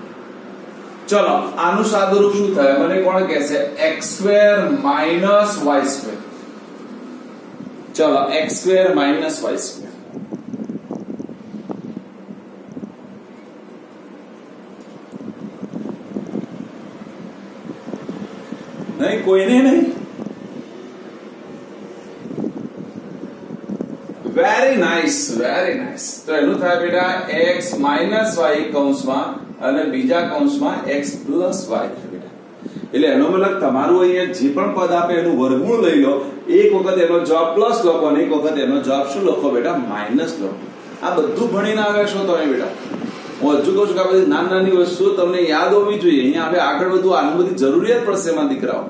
ચલો આનું સાદુરૂપ શું થાય મને કોણ કહેશે x square minus y square ચલો x square minus y square નહીં કોઈને નહીં વેરી નાઇસ વેરી નાઇસ તો એનું થાય બેટા x માઇનસ y કૌંસમાં અને બીજા કૌંસમાં x પ્લસ y એટલે એનો મતલબ તમારું અહીંયા જે પણ પદ આપે એનું વર્ગમૂળ લઈ લો, એક વખત એનો જવાબ પ્લસ લખો અને એક વખત એનો જવાબ શું લખો બેટા? માઇનસ લખો. આ બધું ભણીને આવ્યા છો તમે બેટા. હું હજુ કહું છું કે આ બધી નાની નાની વસ્તુઓ તમને યાદ હોવી જોઈએ. અહીંયા હવે આગળ બધું આની બધી જરૂરિયાત પડશે એમાં દીકરાઓ.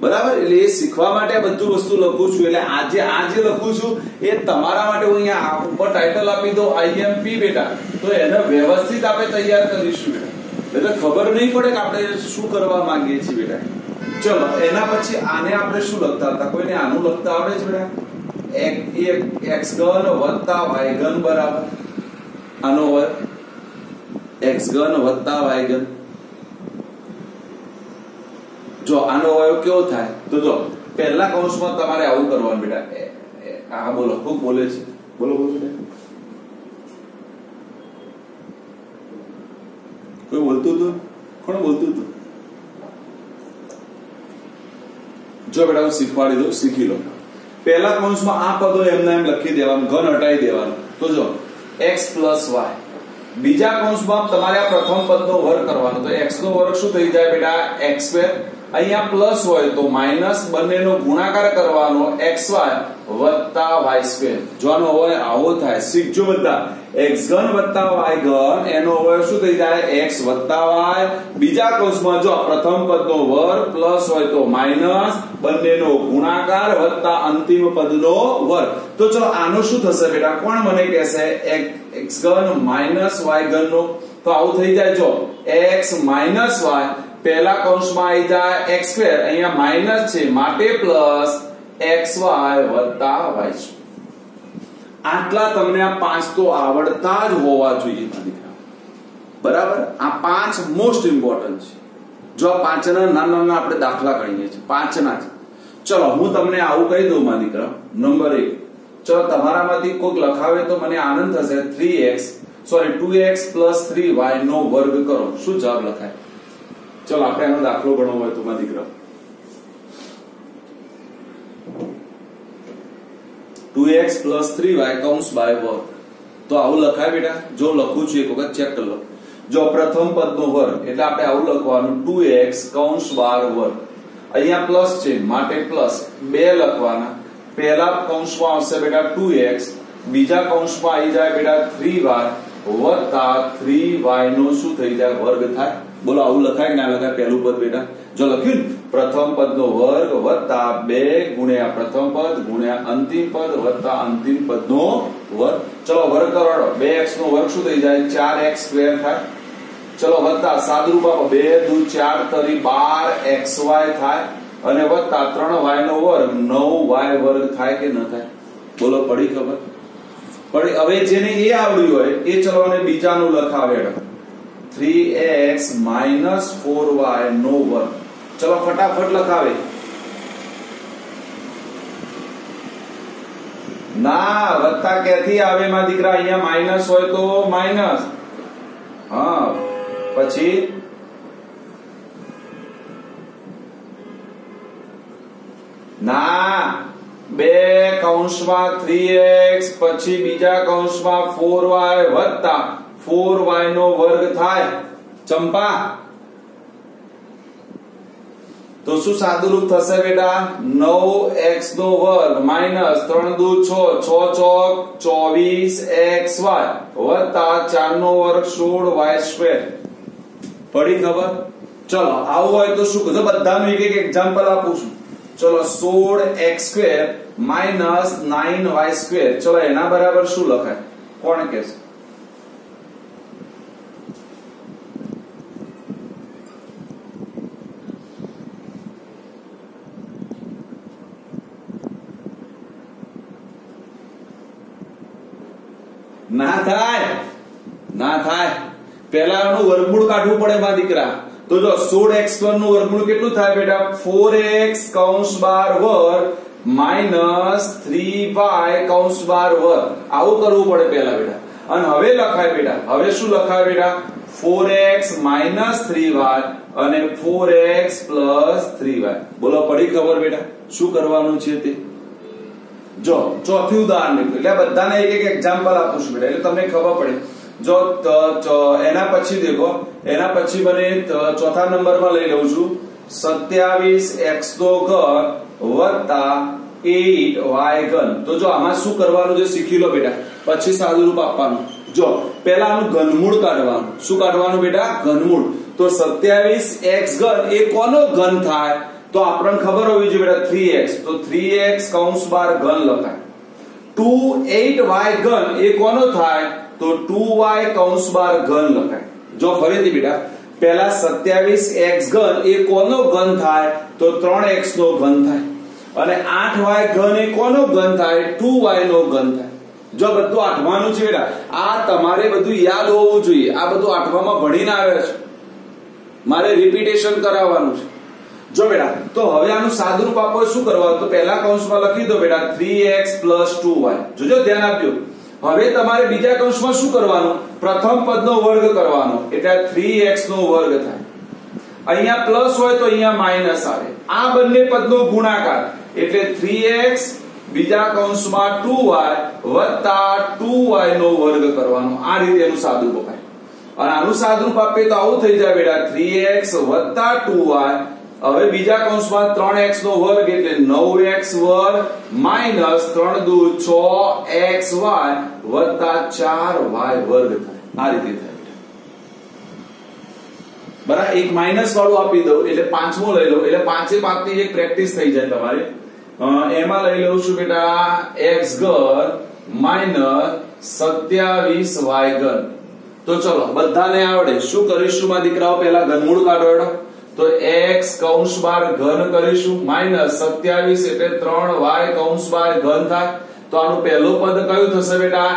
બરાબર? એટલે એ શીખવા માટે બધું વસ્તુ લખું છું. એટલે આજે આ જે લખું છું, એ તમારા માટે હું અહીંયા ઉપર ટાઇટલ આપી દો આઈએમપી બેટા. તો એને વ્યવસ્થિત આપણે તૈયાર કરીશું બેટા. એટલે ખબર નહીં પડે કે આપણે શું કરવા માંગીએ છીએ બેટા. ચલો, એના પછી આને આપણે શું લખતા હતા? કોઈને આનું લખતા આવડે છે બેટા? એક એક્સ ગન વત્તા વાય ગન બરાબર. આનો વર્ગ એક્સ ગન વત્તા વાય ઘન. જો આનો અવયવ કેવો થાય? તો જો પહેલા કૌંસમાં તમારે આવું કરવાનું બેટા. હા બોલો ખૂબ બોલે છે? બોલો બોલો બેટા. કોઈ બોલતું હતું? કોણ બોલતું હતું? જો બેટા હું શીખવાડી દઉં શીખી લો. પહેલા કૌંસમાં આ પદો એમને એમ લખી દેવાનું ઘન હટાવી દેવાનું. તો જો x પ્લસ વાય બીજા કૌંસમાં તમારે આ પ્રથમ પદનો વર્ગ કરવાનો. તો x નો વર્ગ શું થઈ જાય બેટા? x સ્ક્વેર અહીંયા પ્લસ હોય તો માઇનસ બંનેનો ગુણાકાર કરવાનો xy વત્તા વાય સ્ક્વેર જો આનો હોય આવો થાય. શીખજો બધા. x ઘન વત્તા y ઘન, એનો અવયવ શું થઈ જાય? x વત્તા y. બીજા કૌંસમાં જો પ્રથમ પદનો વર્ગ પ્લસ હોય તો માઇનસ બંનેનો ગુણાકાર વત્તા અંતિમ પદનો વર્ગ. તો ચલો, આનું શું થશે બેટા? કોણ મને કહેશે? x ઘન માઇનસ y ઘનનો. તો આવું થઈ જાય જો. x માઇનસ y પહેલા કૌંસમાં આવી જાય x સ્ક્વેર અહીંયા માઇનસ છે. માટે પ્લસ xy વત્તા આટલા તમને આ પાંચ તો આવડતા જ હોવા જોઈએ બરાબર? આ પાંચ મોસ્ટ ઇમ્પોર્ટન્ટ છે. જો આ પાંચના નાના નાના આપણે દાખલા ગણીએ છીએ. પાંચના છે ચલો, હું તમને આવું કહી દઉં મા દીકરા નંબર એક. ચલો, તમારામાંથી કોઈક લખાવે તો મને આનંદ થશે. Three x sorry two x plus three y નો વર્ગ કરો. શું જવાબ લખાય? ચલો આપણે એનો દાખલો ગણવો હોય તો મારા દીકરા two x plus three y કૌંસ બાય વર્ગ તો આવું લખાય બેટા જો લખું છું એક વખત ચેક કરી લો જો પ્રથમ પદનો વર્ગ એટલે આપણે આવું લખવાનું 2x કૌંસ બાર વર્ગ અહીંયા પ્લસ છે માટે પ્લસ બે લખવાના પહેલા કૌંસમાં આવશે બેટા 2x બીજા કૌંસમાં આવી જાય બેટા 3y વત્તા 3y નો શું થઈ જાય વર્ગ થાય બોલો, આવું લખાય ના લખાય? પહેલું પદ બેટા. જો લખ્યું પ્રથમ પ્રથમ પદનો વર્ગ વત્તા બે ગુણ્યા પ્રથમ પદ ગુણ્યા અંતિમ પદ વત્તા અંતિમ પદનો વર્ગ. ચલો, વર્ગ કરવાડો બે એક્સ નો વર્ગ શું થઈ જાય? ચાર એક્સ સ્ક્વેર થાય. ચલો, વત્તા સાદરૂપ આપો બે, દુ, ચાર, તરી, બાર એક્સ વાય થાય. અને વત્તા ત્રણ વાય નો વર્ગ, નવ વાય વર્ગ થાય કે ન થાય? બોલો, પડી ખબર? પડી. હવે જેને એ આવડ્યું હોય, એ ચલો અને બીજાનું લખાવે three x minus four y નો વર્ગ ચલો ફટાફટ લખાવે ના વત્તા ક્યાંથી આવે માં દીકરા અહીંયા માઇનસ હોય તો માઇનસ હા પછી ના બે કૌંસમાં થ્રી એક્સ પછી બીજા કૌંસમાં ફોર વાય વત્તા ફોર વાય નો વર્ગ થાય. ચંપા. તો શું સાદુરૂપ થશે બેટા? નવ એક્સ નો વર્ગ માઇનસ ત્રણ દુ છ ચોક, ચોવીસ એક્સ વાય. વત્તા ચાર નો વર્ગ સોળ વાય સ્ક્વેર. પડી ખબર? ચલો, આવું હોય તો શું કહો બધાનું એક એક એક્ઝામ્પલ આપું છું. ચલો, સોળ x square minus nine y square. ચલો, એના બરાબર શું લખાય? કોણ કે ના થાય. ના થાય. પહેલા એનું વર્ગમૂળ કાઢવું પડે માં દીકરા. તો જો સોળ એક્સ વનનું વર્ગમૂળ કેટલું થાય બેટા? ફોર એક્સ કૌંસ બાર વર માઇનસ થ્રી વાય કૌંસ બાર વર. આવું કરવું પડે પહેલા બેટા. અને હવે લખાય બેટા. હવે શું લખાય બેટા? Four x minus three y અને four x plus three y. બોલો, પડી ખબર બેટા? શું કરવાનું છે તે? જો, ચોથું ઉદાહરણ નીકળ્યું. એટલે બધાને એક એક એક્ઝામ્પલ આપું છું બેટા, એટલે તમને ખબર પડે. જો એના પછી દેખો, એના પછી મને ચોથા નંબરમાં લઈ લઉં છું. સત્યાવીસ એક્સ નો ઘન વત્તા એટ વાય ઘન. તો જો, આમાં શું કરવાનું છે, શીખી લો બેટા. પછી સાદું રૂપ આપવાનું. જો પેલા આનું ઘનમૂળ કાઢવાનું. શું કાઢવાનું બેટા? ઘનમૂળ. તો સત્યાવીસ એક્સ ઘન એ કોનો ઘન થાય? તો આપણને ખબર હોવી જોઈએ બેટા થ્રી તો થ્રી કૌંસ બાર ઘન લખાય. ટુ એટ વાય ઘન એ કોનો થાય? તો ટુ વાય કૌંસ બાર ઘન લખાય. જો ફરીથી બેટા, પહેલા સત્યાવીસ એક્સ ઘન એ કોનો ઘન થાય? તો ત્રણ એક્સ નો ઘન થાય. અને આઠ વાય ઘન એ કોનો ઘન થાય? ટુ વાય નો ઘન થાય. જો બધું આઠમાનું છે બેટા, આ તમારે બધું યાદ હોવું જોઈએ. આ બધું આઠમામાં ભણીને આવે છે. મારે રિપીટેશન કરાવવાનું છે. જો બેટા, તો હવે આનું સાદુરૂપ આપો શું કરવાનું તો પહેલા કૌંસમાં લખી દો બેટા 3x 2y જોજો, ધ્યાન આપજો. હવે તમારે બીજા કૌંસમાં શું કરવાનું? પ્રથમ પદનો વર્ગ કરવાનો. એટલે 3x નો વર્ગ થાય. અહીંયા પ્લસ હોય તો અહીંયા માઇનસ આવે. આ બંને પદનો ગુણાકાર. એટલે 3x બીજા કૌંસમાં 2y વત્તા 2y નો વર્ગ કરવાનો. આ રીતે એનું સાદુરૂપ અપાય. અને આનું સાદુરૂપ આપે તો આવું થઈ જાય બેટા 3x 2y હવે બીજા કૌંસમાં 3x નો વર્ગ એટલે 9x વર્ગ માઇનસ 3 દુ 6xy 4y વર્ગ થાય. આ રીતે થાય. બરાબર? એક માઇનસ વાળું આપી દઉં, એટલે પાંચમો લઈ લઉં. એટલે પાંચે પાંચની એક પ્રેક્ટિસ થઈ જાય તમારે. એમાં લઈ લઉં છું બેટા x ઘન માઇનસ સત્યાવીસ વાય ઘન. તો ચલો, બધાને આવડે. શું કરીશું માં દીકરાઓ? પહેલા ઘનમૂળ કાઢો એડો તો x કૌંસ બાર ઘન કરીશું. માઇનસ સત્યાવીસ એટલે 3y કૌંસ બાર ઘન થાય. તો આનું પહેલું પદ કયું થશે બેટા?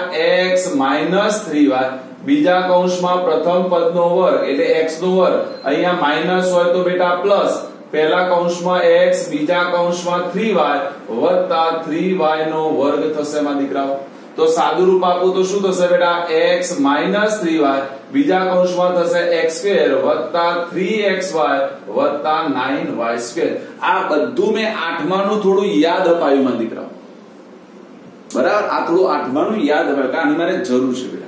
x minus three y. બીજા કૌંસમાં પ્રથમ પદનો વર્ગ એટલે x નો વર્ગ અહીંયા માઇનસ હોય તો બેટા પ્લસ. પહેલા કૌંસમાં x બીજા કૌંસમાં 3y વત્તા 3y નો વર્ગ થશે માં દીકરાઓ. તો સાદું રૂપ આપું તો શું થશે બેટા? x 3y બીજા કૌંસમાં થશે x2 વત્તા 3xy વત્તા 9y2 આ બધું મેં આઠમાનું થોડું યાદ અપાયું મને દીકરા બરાબર? આ થોડું આઠમાનું યાદ અપાયું. કારણ મારે જરૂર છે